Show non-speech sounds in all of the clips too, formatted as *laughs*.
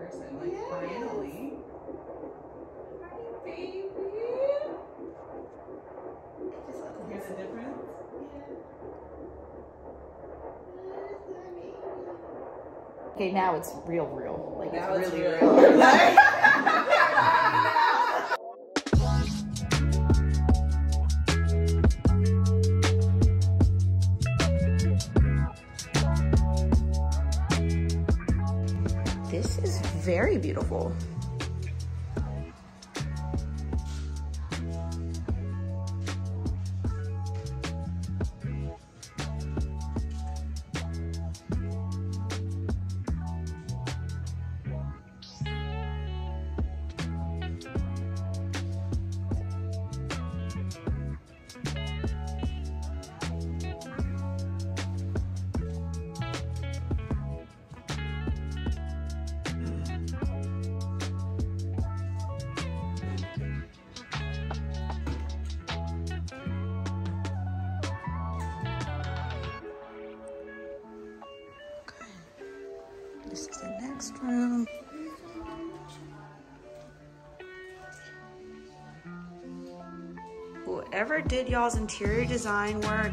person. Like Yes. finally. Hi, baby. Just look Hear the difference? Okay, now it's real, real. Like Now it's it's really real. real. *laughs* *laughs* very beautiful. This is the next room. Whoever did y'all's interior design work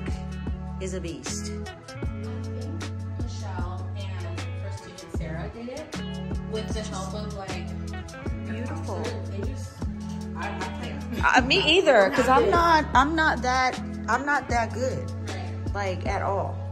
is a beast. Michelle and her student Sarah did it with the help of like Beautiful. they just I, I can't. Uh, me either, cause I'm not. I'm not that. I'm not that good, like at all.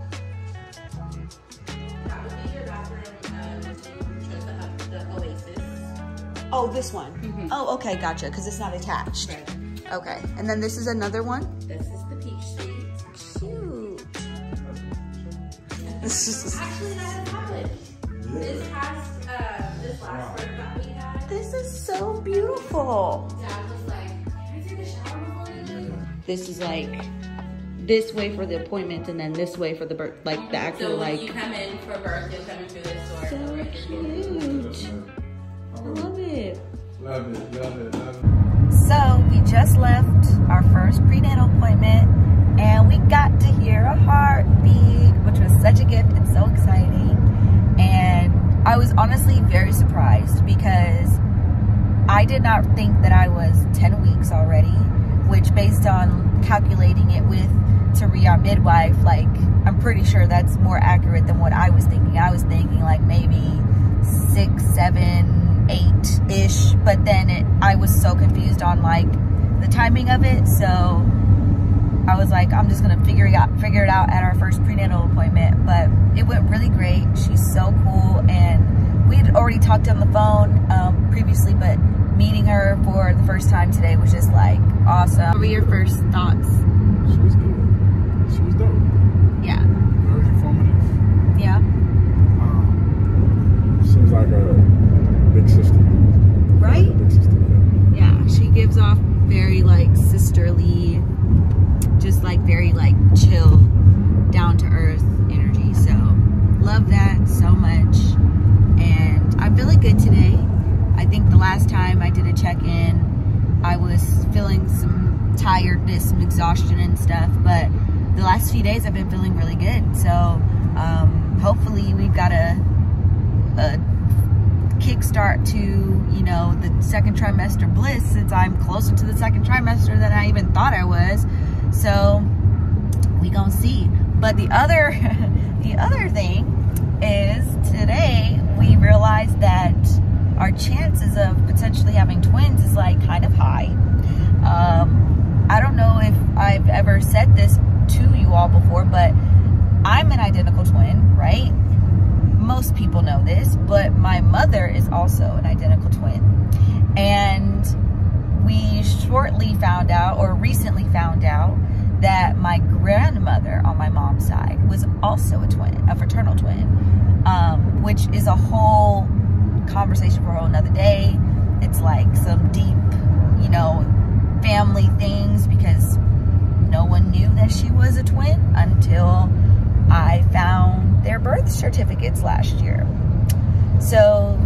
Oh, this one. Oh, okay, gotcha. Cause it's not attached. Right. Okay, and then this is another one. This is the peach suite. Cute. *laughs* This is. Actually, that is college. This has uh, this last room that we had. This is so beautiful. Dad was like, "Can I take a shower before you leave?" This is like this way for the appointment, and then this way for the birth, like the actual So when you come in for birth, you'll come in through this door. So cute. So we just left our first prenatal appointment and we got to hear a heartbeat, which was such a gift and so exciting. And I was honestly very surprised because I did not think that I was 10 weeks already, which based on calculating it with Taria midwife, like I'm pretty sure that's more accurate than what I was thinking. I was thinking like maybe six, seven, eight ish, but then it, I was so confused on like the timing of it. So I was like, I'm just gonna figure it out, figure it out at our first prenatal appointment. But it went really great. She's so cool, and we had already talked on the phone um, previously, but meeting her for the first time today was just like awesome. What were your first thoughts? She was good. She was dope. Yeah, Very informative. yeah, Um, seems like a big sister. right. Like a big sister. yeah. Yeah, she gives off very like sisterly, just like very like chill, down to earth energy. So love that so much. And I'm feeling good today. I think the last time I did a check-in, I was feeling some tiredness, some exhaustion and stuff. But the last few days I've been feeling really good. So um, hopefully we've got a, a kickstart to you know the second trimester bliss since I'm closer to the second trimester than I even thought I was so we gonna see but the other *laughs* the other thing is today we realized that our chances of potentially having twins is like kind of high um, I don't know if I've ever this to you all before but I'm an identical twin right most people know this, but my mother is also an identical twin. And we shortly found out, or recently found out, that my grandmother on my mom's side was also a twin, a fraternal twin, um, which is a whole conversation for a whole nother day. It's like some deep, you know, family things because no one knew that she was a twin until I found their birth certificates last year. So,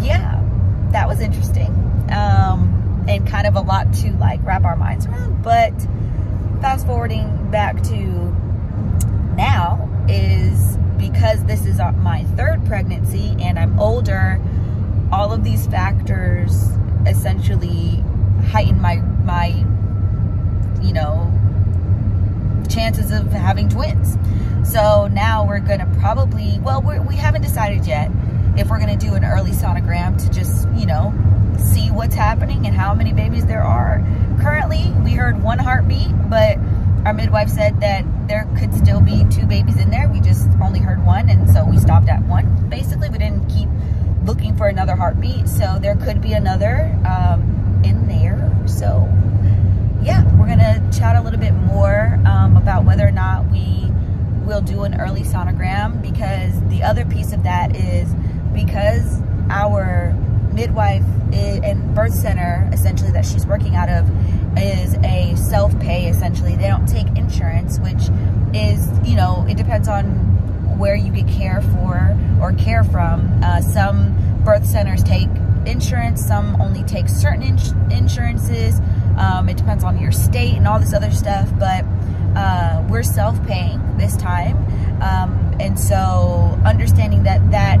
yeah, that was interesting. Um, and kind of a lot to like wrap our minds around. But fast forwarding back to now is because this is my third pregnancy and I'm older, all of these factors essentially heighten my my you know chances of having twins. So now we're gonna probably well we haven't decided yet if we're gonna do an early sonogram to just you know see what's happening and how many babies there are. Currently, we heard one heartbeat, but our midwife said that there could still be two babies in there. We just only heard one, and so we stopped at one. Basically, we didn't keep looking for another heartbeat, so there could be another um, in there. So, yeah, we're gonna chat a little bit more um, about whether or not we will an early sonogram because the other piece of that is because our midwife and birth center essentially that she's working out of is a self-pay essentially. They don't take insurance which is you know it depends on where you get care for or care from. Uh, some birth centers take insurance some only take certain ins insurances. Um, it depends on your state and all this other stuff but uh, we're self-paying this time um, and so understanding that that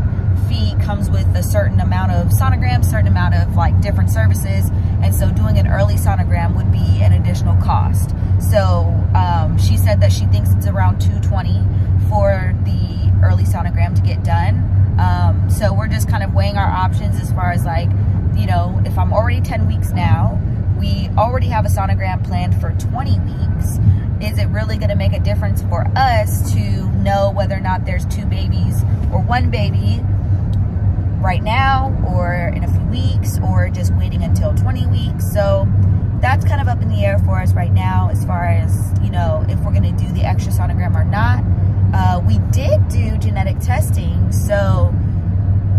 fee comes with a certain amount of sonograms, certain amount of like different services. And so doing an early sonogram would be an additional cost. So um, she said that she thinks it's around 220 for the early sonogram to get done. Um, so we're just kind of weighing our options as far as like, you know, if I'm already 10 weeks now, we already have a sonogram planned for 20 weeks. Is it really going to make a difference for us to know whether or not there's two babies or one baby right now or in a few weeks or just waiting until 20 weeks. So that's kind of up in the air for us right now as far as, you know, if we're going to do the extra sonogram or not. Uh, we did do genetic testing. So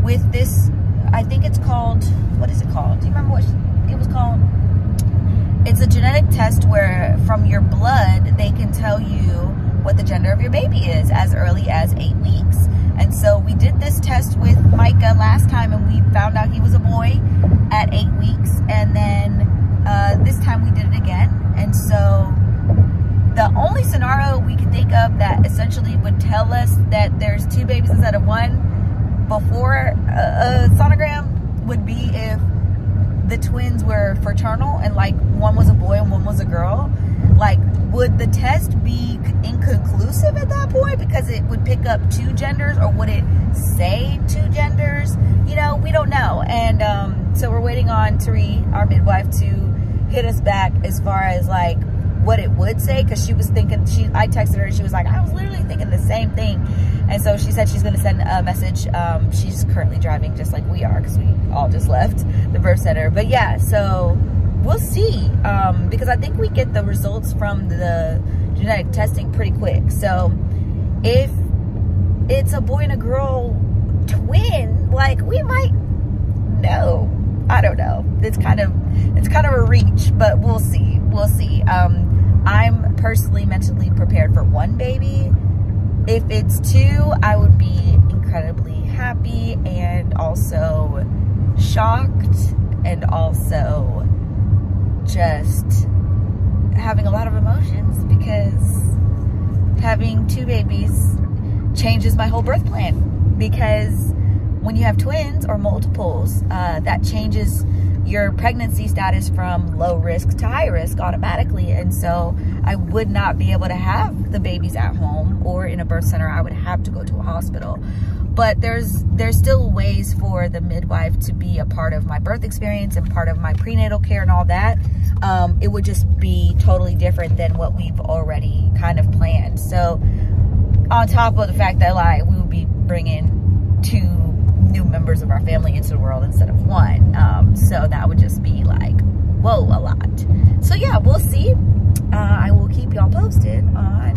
with this, I think it's called, what is it called? Do you remember what it was called? It's a genetic test where from your blood, tell you what the gender of your baby is as early as eight weeks. And so we did this test with Micah last time and we found out he was a boy at eight weeks. And then uh, this time we did it again. And so the only scenario we could think of that essentially would tell us that there's two babies instead of one before a, a sonogram would be if the twins were fraternal and like one was a boy and one was a girl like would the test be inconclusive at that point? Because it would pick up two genders or would it say two genders? You know we don't know. And um, so we're waiting on Tari our midwife to hit us back as far as like what it would say because she was thinking she I texted her and she was like I was literally thinking the same thing. And so she said she's going to send a message. Um, she's currently driving just like we are because we all just left the birth center. But yeah so we'll see um, because I think we get the results from the genetic testing pretty quick. So if it's a boy and a girl twin, like we might know. I don't know. It's kind of it's kind of a reach, but we'll see. We'll see. Um, I'm personally mentally prepared for one baby. If it's two, I would be incredibly happy and also shocked and also just having a lot of emotions because having two babies changes my whole birth plan because when you have twins or multiples, uh, that changes your pregnancy status from low risk to high risk automatically. And so I would not be able to have the babies at home or in a birth center. I would have to go to a hospital but there's there's still ways for the midwife to be a part of my birth experience and part of my prenatal care and all that. Um, it would just be totally different than what we've already kind of planned. So on top of the fact that like we would be bringing two new members of our family into the world instead of one um, so that would just be like whoa a lot. So yeah we'll see. Uh, I will keep y'all posted on